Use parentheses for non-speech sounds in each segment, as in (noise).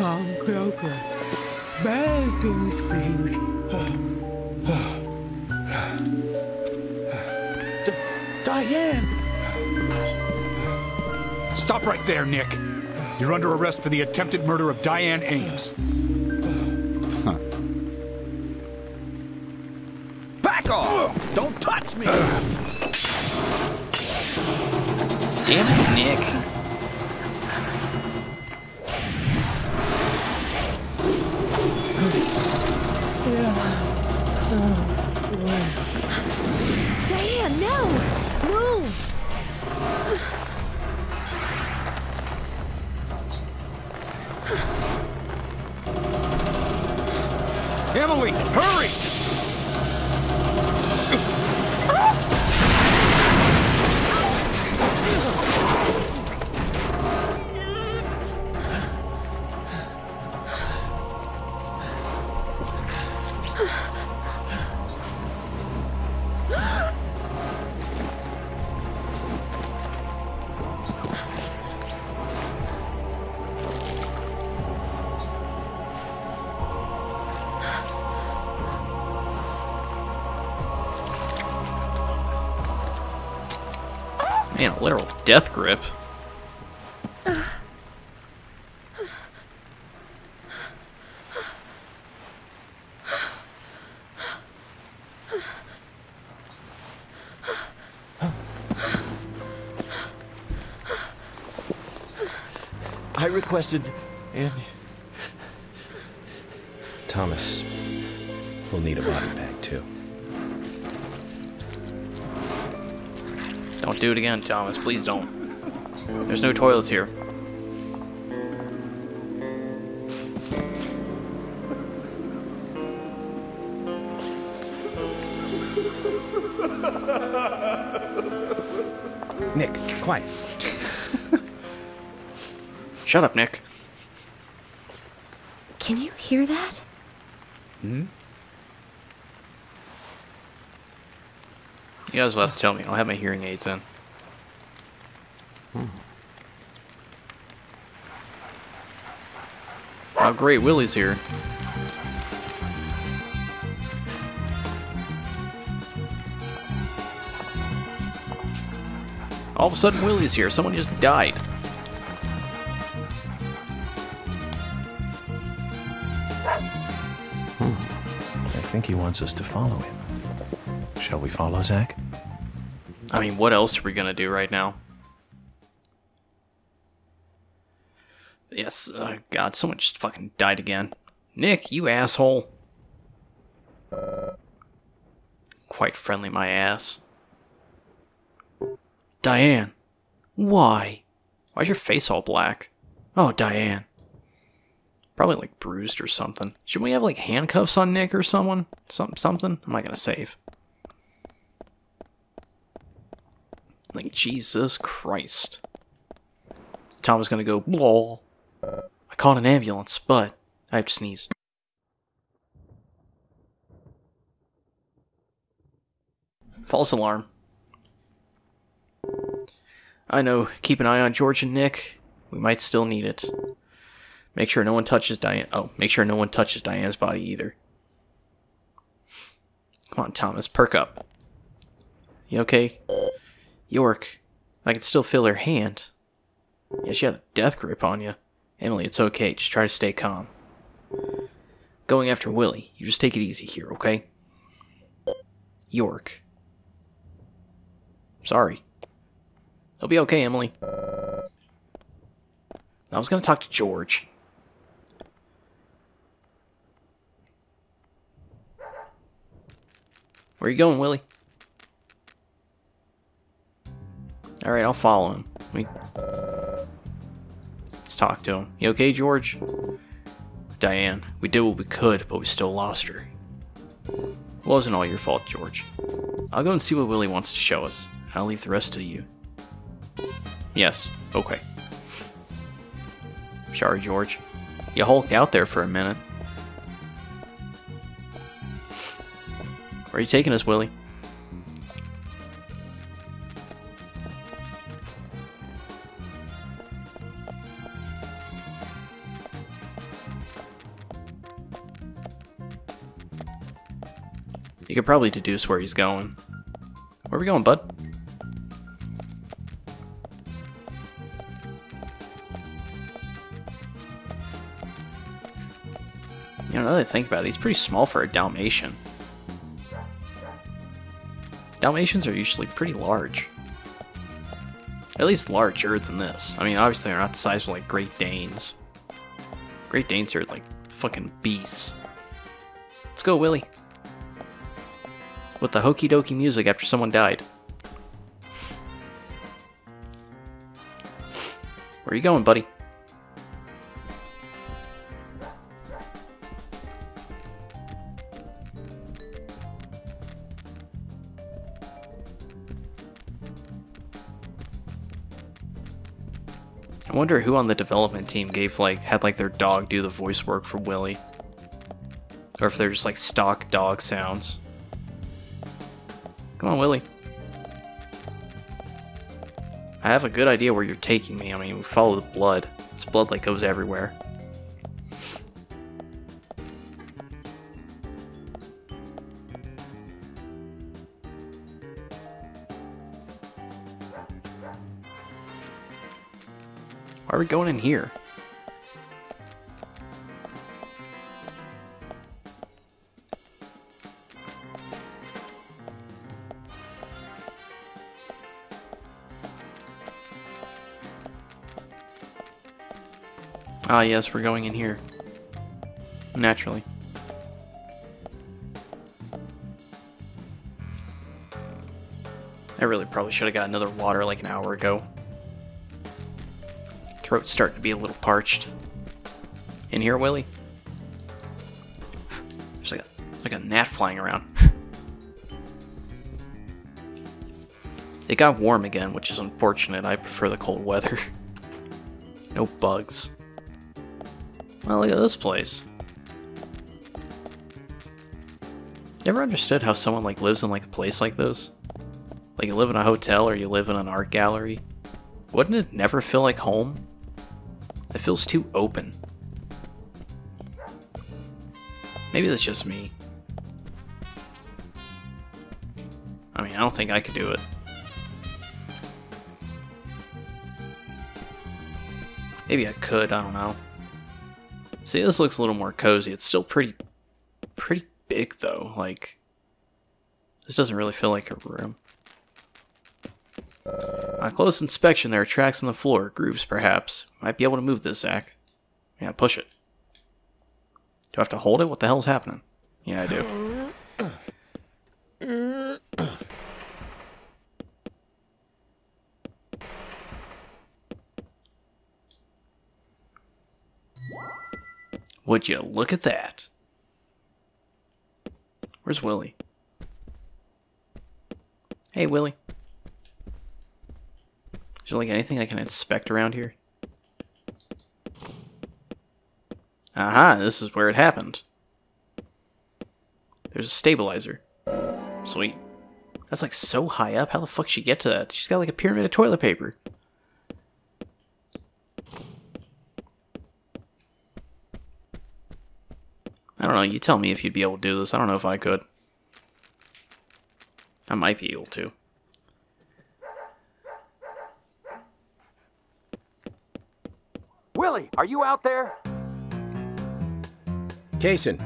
Tom Croker. Begging things. D Diane! Stop right there, Nick. You're under arrest for the attempted murder of Diane Ames. Huh. Back off! Don't touch me! Damn it, Nick. (sighs) Emily, hurry! Man, a literal death grip. I requested... And... do it again, Thomas. Please don't. There's no toilets here. Nick, quiet. (laughs) Shut up, Nick. Can you hear that? Hmm? You guys will have to tell me. I'll have my hearing aids in. Oh, great. Willie's here. All of a sudden, Willie's here. Someone just died. Hmm. I think he wants us to follow him. Shall we follow Zach? I mean, what else are we gonna do right now? Uh, God, someone just fucking died again. Nick, you asshole. Quite friendly, my ass. Diane. Why? Why's your face all black? Oh, Diane. Probably like bruised or something. Should we have like handcuffs on Nick or someone? Some something? I'm not gonna save. Like Jesus Christ. Tom is gonna go blah. I called an ambulance, but I have to sneeze. False alarm. I know, keep an eye on George and Nick. We might still need it. Make sure no one touches Diane. Oh, make sure no one touches Diane's body either. Come on, Thomas, perk up. You okay? York, I can still feel her hand. Yeah, she had a death grip on you. Emily, it's okay. Just try to stay calm. Going after Willie. You just take it easy here, okay? York. Sorry. It'll be okay, Emily. I was gonna talk to George. Where are you going, Willie? Alright, I'll follow him. Let me... Let's talk to him. You okay, George? Diane, we did what we could, but we still lost her. It wasn't all your fault, George. I'll go and see what Willie wants to show us. I'll leave the rest to you. Yes, okay. Sorry, George. You hulked out there for a minute. Where are you taking us, Willie? Could probably deduce where he's going. Where are we going, bud? You know, now that I think about it, he's pretty small for a Dalmatian. Dalmatians are usually pretty large. At least larger than this. I mean, obviously they're not the size of like Great Danes. Great Danes are like fucking beasts. Let's go, Willie. With the hokey dokey music after someone died. Where are you going, buddy? I wonder who on the development team gave like had like their dog do the voice work for Willie. Or if they're just like stock dog sounds. Come on, Willie. I have a good idea where you're taking me. I mean, we follow the blood. This blood like goes everywhere. Why are we going in here? Ah, yes, we're going in here. Naturally. I really probably should have got another water like an hour ago. Throat's starting to be a little parched. In here, Willie? There's like a, like a gnat flying around. (laughs) it got warm again, which is unfortunate. I prefer the cold weather. (laughs) no bugs. Well, look at this place. Never understood how someone like lives in like a place like this. Like you live in a hotel or you live in an art gallery. Wouldn't it never feel like home? It feels too open. Maybe that's just me. I mean, I don't think I could do it. Maybe I could, I don't know. See, this looks a little more cozy. It's still pretty, pretty big though. Like, this doesn't really feel like a room. On close inspection, there are tracks on the floor, grooves perhaps. Might be able to move this, Zach. Yeah, push it. Do I have to hold it? What the hell's happening? Yeah, I do. Would you look at that? Where's Willie? Hey, Willie. Is there like anything I can inspect around here? Aha, this is where it happened. There's a stabilizer. Sweet. That's like so high up. How the fuck she get to that? She's got like a pyramid of toilet paper. Don't know, you tell me if you'd be able to do this. I don't know if I could. I might be able to. Willie, are you out there? Kaysen,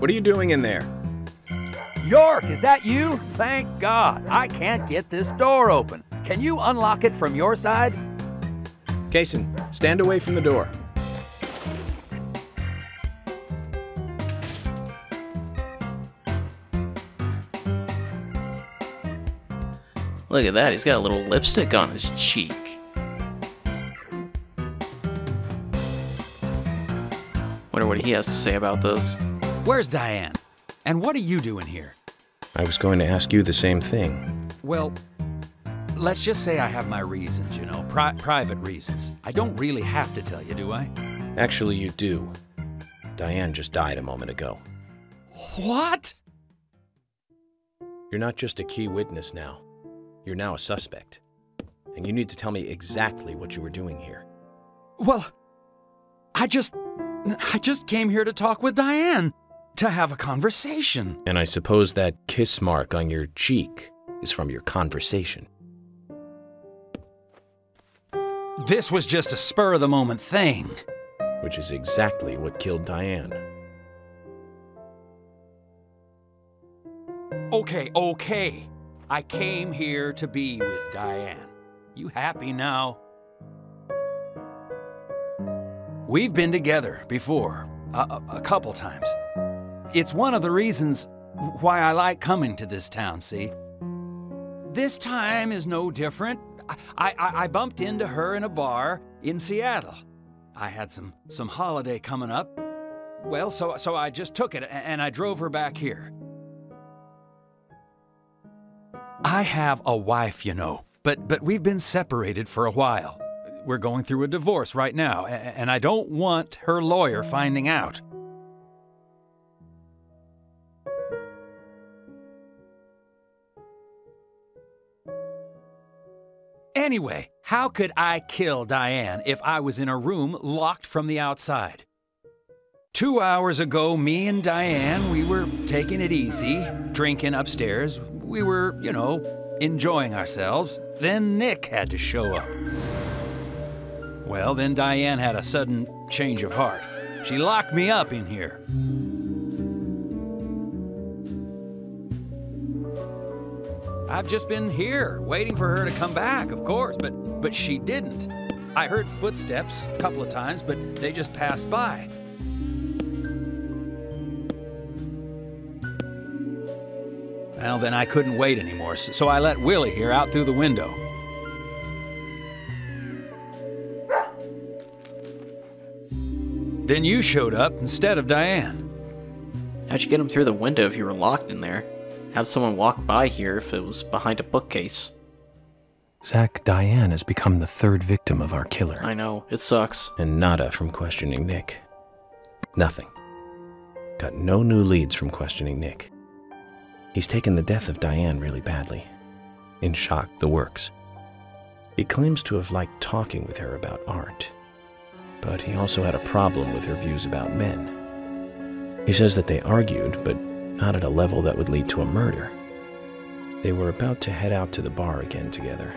what are you doing in there? York, is that you? Thank God. I can't get this door open. Can you unlock it from your side? Kaysen, stand away from the door. Look at that, he's got a little lipstick on his cheek. Wonder what he has to say about this. Where's Diane? And what are you doing here? I was going to ask you the same thing. Well, let's just say I have my reasons, you know, pri- private reasons. I don't really have to tell you, do I? Actually, you do. Diane just died a moment ago. What? You're not just a key witness now. You're now a suspect. And you need to tell me exactly what you were doing here. Well, I just. I just came here to talk with Diane. to have a conversation. And I suppose that kiss mark on your cheek is from your conversation. This was just a spur of the moment thing. Which is exactly what killed Diane. Okay, okay. I came here to be with Diane. You happy now? We've been together before, a, a, couple times. It's one of the reasons why I like coming to this town, see? This time is no different. I, I, I bumped into her in a bar in Seattle. I had some, some holiday coming up. Well, so, so I just took it and I drove her back here. I have a wife, you know, but, but we've been separated for a while. We're going through a divorce right now, and I don't want her lawyer finding out. Anyway, how could I kill Diane if I was in a room locked from the outside? Two hours ago, me and Diane, we were taking it easy, drinking upstairs. We were, you know, enjoying ourselves. Then Nick had to show up. Well, then Diane had a sudden change of heart. She locked me up in here. I've just been here, waiting for her to come back, of course, but, but she didn't. I heard footsteps a couple of times, but they just passed by. Well, then I couldn't wait anymore, so I let Willie here out through the window. Then you showed up instead of Diane. How'd you get him through the window if you were locked in there? Have someone walk by here if it was behind a bookcase. Zach, Diane has become the third victim of our killer. I know, it sucks. And nada from questioning Nick. Nothing. Got no new leads from questioning Nick. He's taken the death of Diane really badly. In shock, the works. He claims to have liked talking with her about art but he also had a problem with her views about men. He says that they argued, but not at a level that would lead to a murder. They were about to head out to the bar again together,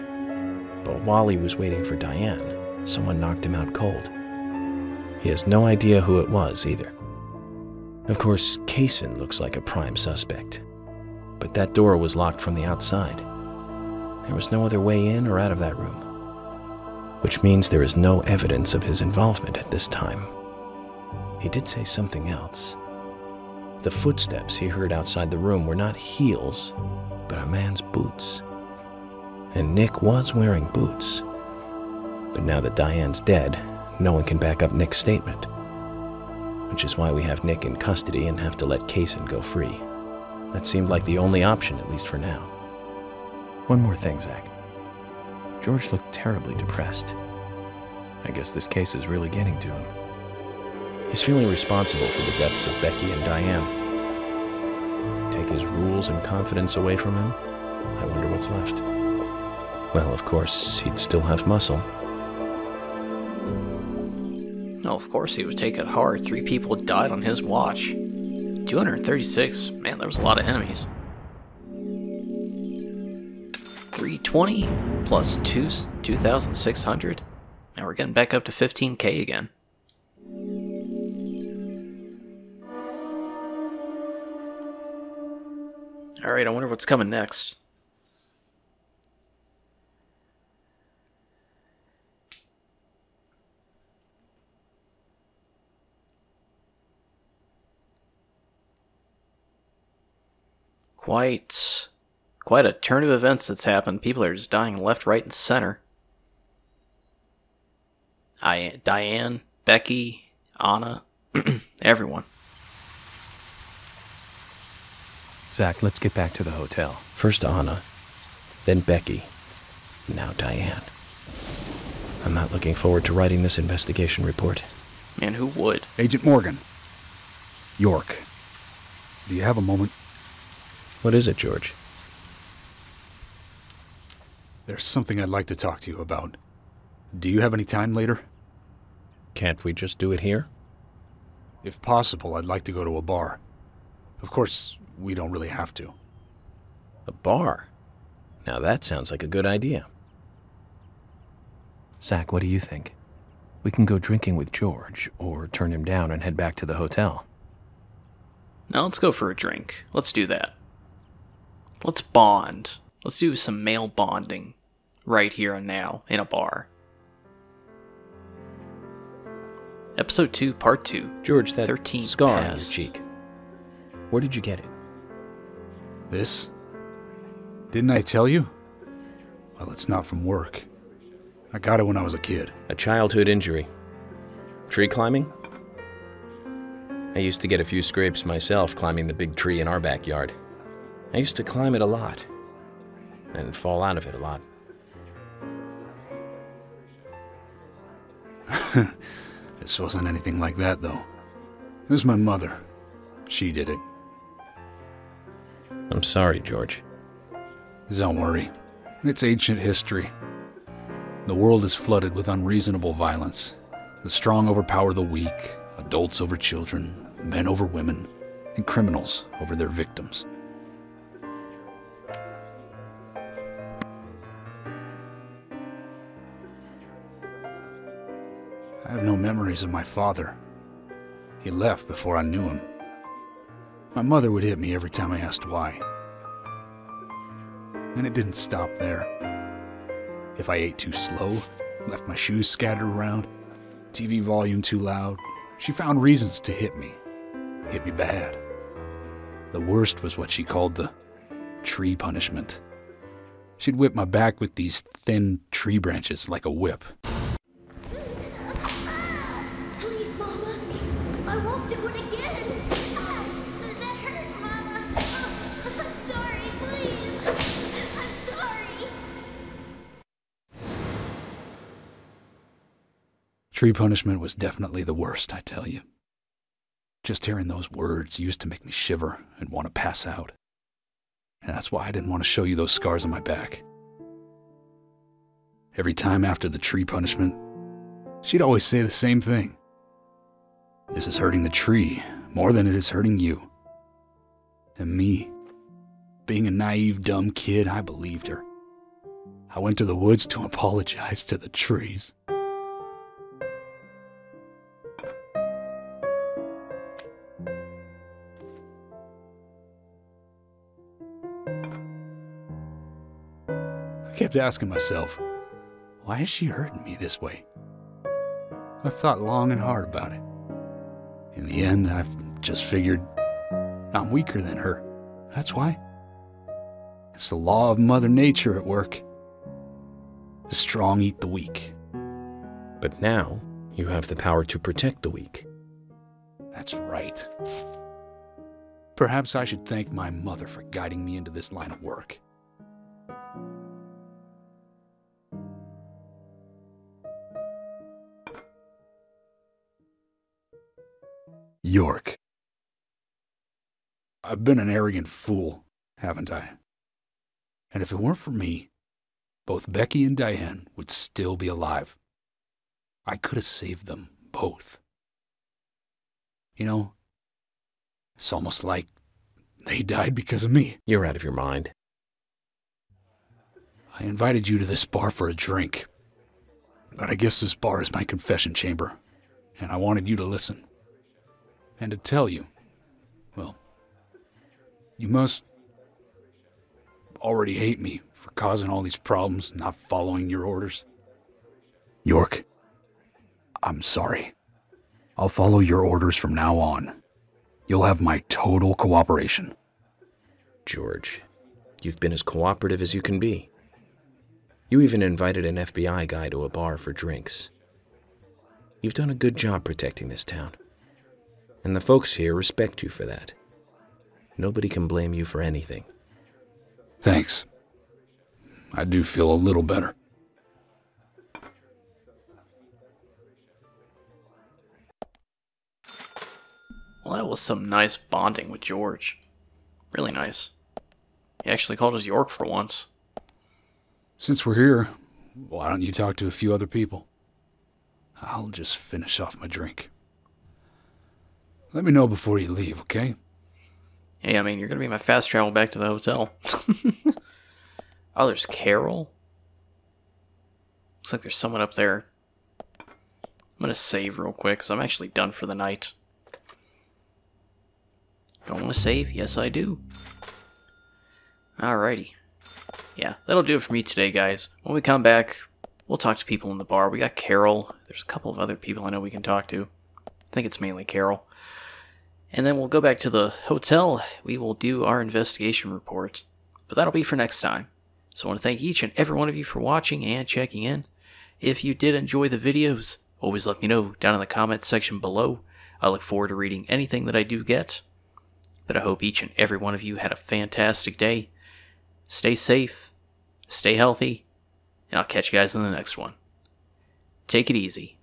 but while he was waiting for Diane, someone knocked him out cold. He has no idea who it was either. Of course, Kaysen looks like a prime suspect, but that door was locked from the outside. There was no other way in or out of that room which means there is no evidence of his involvement at this time. He did say something else. The footsteps he heard outside the room were not heels, but a man's boots. And Nick was wearing boots. But now that Diane's dead, no one can back up Nick's statement. Which is why we have Nick in custody and have to let Kaysen go free. That seemed like the only option, at least for now. One more thing, Zach. George looked terribly depressed. I guess this case is really getting to him. He's feeling responsible for the deaths of Becky and Diane. Take his rules and confidence away from him? I wonder what's left. Well, of course, he'd still have muscle. Oh, of course he would take it hard. Three people died on his watch. 236. Man, there was a lot of enemies. 320 plus 2, 2,600. Now we're getting back up to 15k again. Alright, I wonder what's coming next. Quite Quite a turn of events that's happened. People are just dying left, right, and center. I, Diane, Becky, Anna, (clears throat) everyone. Zach, let's get back to the hotel. First Anna, then Becky, now Diane. I'm not looking forward to writing this investigation report. Man, who would? Agent Morgan. York. Do you have a moment? What is it, George? There's something I'd like to talk to you about. Do you have any time later? Can't we just do it here? If possible, I'd like to go to a bar. Of course, we don't really have to. A bar? Now that sounds like a good idea. Zach, what do you think? We can go drinking with George, or turn him down and head back to the hotel. Now let's go for a drink. Let's do that. Let's bond. Let's do some male bonding. Right here and now, in a bar. Episode 2, Part 2. George, that 13 scar on your cheek. Where did you get it? This? Didn't I tell you? Well, it's not from work. I got it when I was a kid. A childhood injury. Tree climbing? I used to get a few scrapes myself climbing the big tree in our backyard. I used to climb it a lot and fall out of it a lot. (laughs) This wasn't anything like that, though. It was my mother. She did it. I'm sorry, George. Don't worry. It's ancient history. The world is flooded with unreasonable violence. The strong overpower the weak, adults over children, men over women, and criminals over their victims. I have no memories of my father. He left before I knew him. My mother would hit me every time I asked why. And it didn't stop there. If I ate too slow, left my shoes scattered around, TV volume too loud, she found reasons to hit me. Hit me bad. The worst was what she called the tree punishment. She'd whip my back with these thin tree branches like a whip. Tree punishment was definitely the worst, I tell you. Just hearing those words used to make me shiver and want to pass out. And that's why I didn't want to show you those scars on my back. Every time after the tree punishment, she'd always say the same thing. This is hurting the tree more than it is hurting you. And me, being a naive, dumb kid, I believed her. I went to the woods to (laughs) apologize to the trees. Kept asking myself, why is she hurting me this way? I thought long and hard about it. In the end, I've just figured I'm weaker than her. That's why. It's the law of Mother Nature at work. The strong eat the weak. But now you have the power to protect the weak. That's right. Perhaps I should thank my mother for guiding me into this line of work. York. I've been an arrogant fool, haven't I? And if it weren't for me, both Becky and Diane would still be alive. I could have saved them both. You know, it's almost like they died because of me. You're out of your mind. I invited you to this bar for a drink. But I guess this bar is my confession chamber, and I wanted you to listen. And to tell you, well, you must already hate me for causing all these problems, not following your orders. York, I'm sorry. I'll follow your orders from now on. You'll have my total cooperation. George, you've been as cooperative as you can be. You even invited an FBI guy to a bar for drinks. You've done a good job protecting this town. And the folks here respect you for that. Nobody can blame you for anything. Thanks. I do feel a little better. Well, that was some nice bonding with George. Really nice. He actually called us York for once. Since we're here, why don't you talk to a few other people? I'll just finish off my drink. Let me know before you leave, okay? Hey, I mean, you're gonna be my fast travel back to the hotel. (laughs) oh, there's Carol. Looks like there's someone up there. I'm gonna save real quick, because I'm actually done for the night. Don't want to save? Yes, I do. Alrighty. Yeah, that'll do it for me today, guys. When we come back, we'll talk to people in the bar. We got Carol. There's a couple of other people I know we can talk to. I think it's mainly Carol. And then we'll go back to the hotel. We will do our investigation report. But that'll be for next time. So I want to thank each and every one of you for watching and checking in. If you did enjoy the videos, always let me know down in the comments section below. I look forward to reading anything that I do get. But I hope each and every one of you had a fantastic day. Stay safe, stay healthy, and I'll catch you guys in the next one. Take it easy.